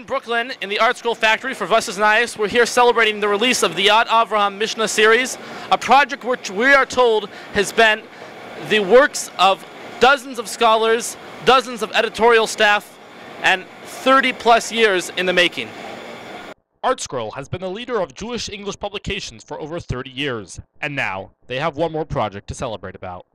in Brooklyn in the Art Scroll Factory for Vos Iz Neias. We're here celebrating the release of the Yad Avraham Mishnah series, a project which we are told has been the works of dozens of scholars, dozens of editorial staff, and 30 plus years in the making. ArtScroll has been the leader of Jewish English publications for over 30 years, and now they have one more project to celebrate about.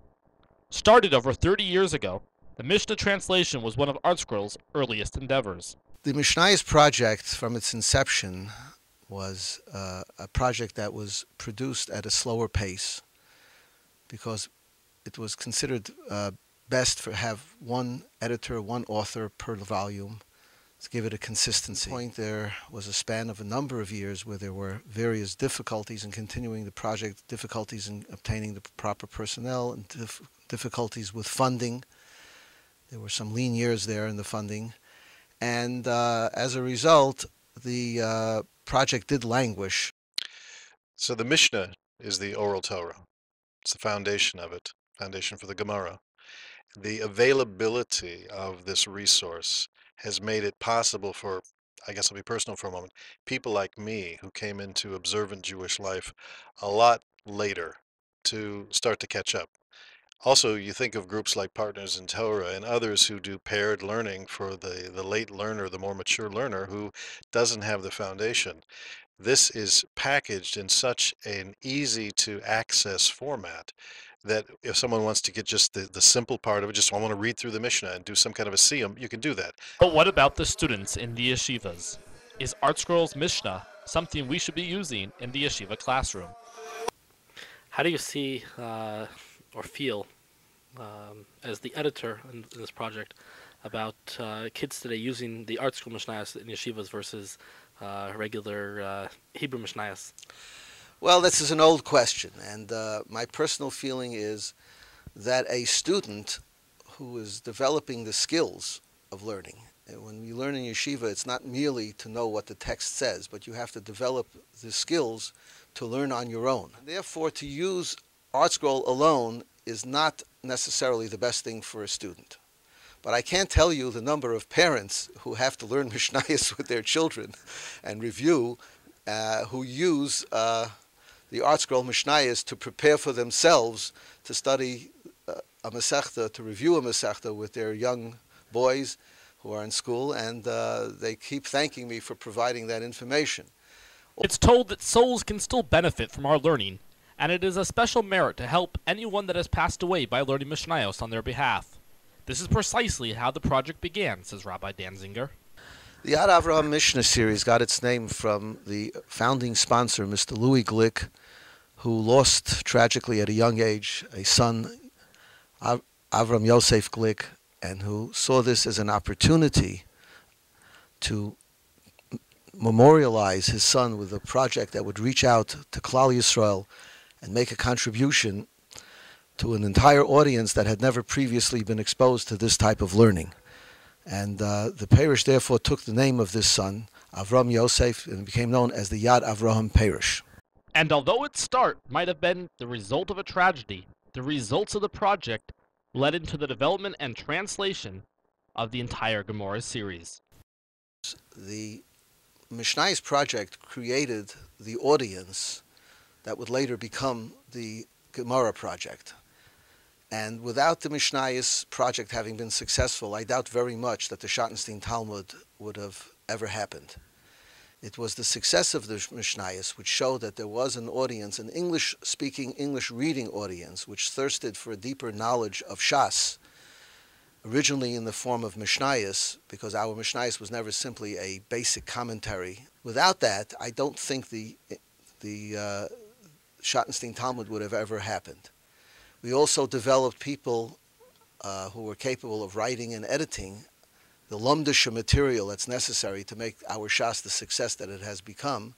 Started over 30 years ago, the Mishnah translation was one of ArtScroll's earliest endeavors. The Mishnayos project, from its inception, was uh, a project that was produced at a slower pace because it was considered uh, best to have one editor, one author per volume to give it a consistency. Point there was a span of a number of years where there were various difficulties in continuing the project, difficulties in obtaining the proper personnel, and dif- difficulties with funding. There were some lean years there in the funding. And uh, as a result, the uh, project did languish. So the Mishnah is the oral Torah. It's the foundation of it, foundation for the Gemara. The availability of this resource has made it possible for, I guess I'll be personal for a moment, people like me who came into observant Jewish life a lot later to start to catch up. Also, you think of groups like Partners in Torah and others who do paired learning for the, the late learner, the more mature learner who doesn't have the foundation. This is packaged in such an easy to access format that if someone wants to get just the, the simple part of it, just I want to read through the Mishnah and do some kind of a siyum, you can do that. But what about the students in the yeshivas? Is Art ArtScroll's Mishnah something we should be using in the yeshiva classroom? How do you see uh, or feel um, as the editor in, in this project about uh, kids today using the ArtScroll Mishnayos in yeshivas versus uh, regular uh, Hebrew Mishnayos? Well, this is an old question, and uh, my personal feeling is that a student who is developing the skills of learning, when you learn in yeshiva, it's not merely to know what the text says, but you have to develop the skills to learn on your own. Therefore, to use ArtScroll alone is not necessarily the best thing for a student. But I can't tell you the number of parents who have to learn Mishnayos with their children and review, uh, who use uh, the ArtScroll Mishnayos to prepare for themselves to study uh, a Masechta, to review a Masechta with their young boys who are in school, and uh, they keep thanking me for providing that information. It's told that souls can still benefit from our learning, and it is a special merit to help anyone that has passed away by learning Mishnayos on their behalf. This is precisely how the project began, says Rabbi Danziger. The Avraham Mishnah series got its name from the founding sponsor, Mr. Louis Glick, who lost tragically at a young age a son, Av- Avram Yosef Glick, and who saw this as an opportunity to memorialize his son with a project that would reach out to Klal Yisrael and make a contribution to an entire audience that had never previously been exposed to this type of learning. And uh, the perush therefore took the name of this son, Avram Yosef, and became known as the Yad Avraham Perush. And although its start might have been the result of a tragedy, the results of the project led into the development and translation of the entire Gemara series. The Mishnayos project created the audience that would later become the Gemara project. And without the Mishnayos project having been successful, I doubt very much that the Schottenstein Talmud would have ever happened. It was the success of the Mishnayos which showed that there was an audience, an English speaking, English reading audience, which thirsted for a deeper knowledge of Shas, originally in the form of Mishnayos, because our Mishnayos was never simply a basic commentary. Without that, I don't think the, the uh, Schottenstein Talmud would have ever happened. We also developed people uh, who were capable of writing and editing the lumdisha material that's necessary to make our Shas the success that it has become.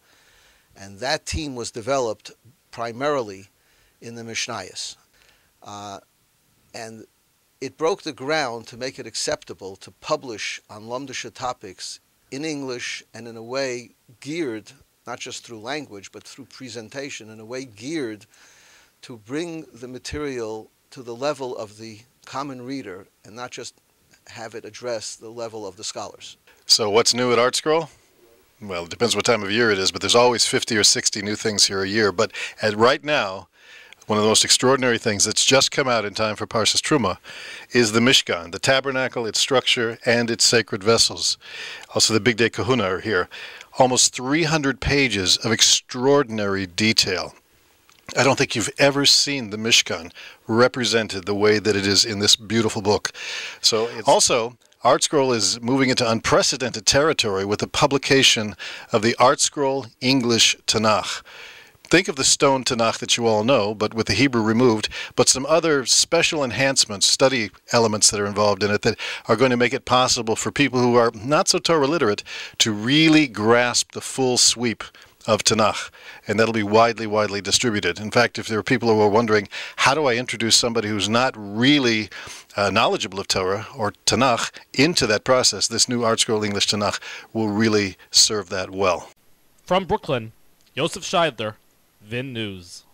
And that team was developed primarily in the Mishnayos. Uh, and it broke the ground to make it acceptable to publish on lumdisha topics in English and in a way geared, not just through language, but through presentation, in a way geared to bring the material to the level of the common reader and not just have it address the level of the scholars. So what's new at Art Scroll? Well, it depends what time of year it is, but there's always 50 or 60 new things here a year. But at right now, one of the most extraordinary things that's just come out in time for Parshas Truma is the Mishkan, the tabernacle, its structure, and its sacred vessels. Also, the Bigdei Kehunah are here. Almost 300 pages of extraordinary detail. I don't think you've ever seen the Mishkan represented the way that it is in this beautiful book. So, also, Art Scroll is moving into unprecedented territory with the publication of the Art Scroll English Tanakh. Think of the stone Tanakh that you all know, but with the Hebrew removed, but some other special enhancements, study elements that are involved in it that are going to make it possible for people who are not so Torah literate to really grasp the full sweep of Tanakh, and that'll be widely, widely distributed. In fact, if there are people who are wondering, how do I introduce somebody who's not really uh, knowledgeable of Torah or Tanakh into that process, this new Art Scroll English Tanakh will really serve that well. From Brooklyn, Joseph Shidler, Vin News.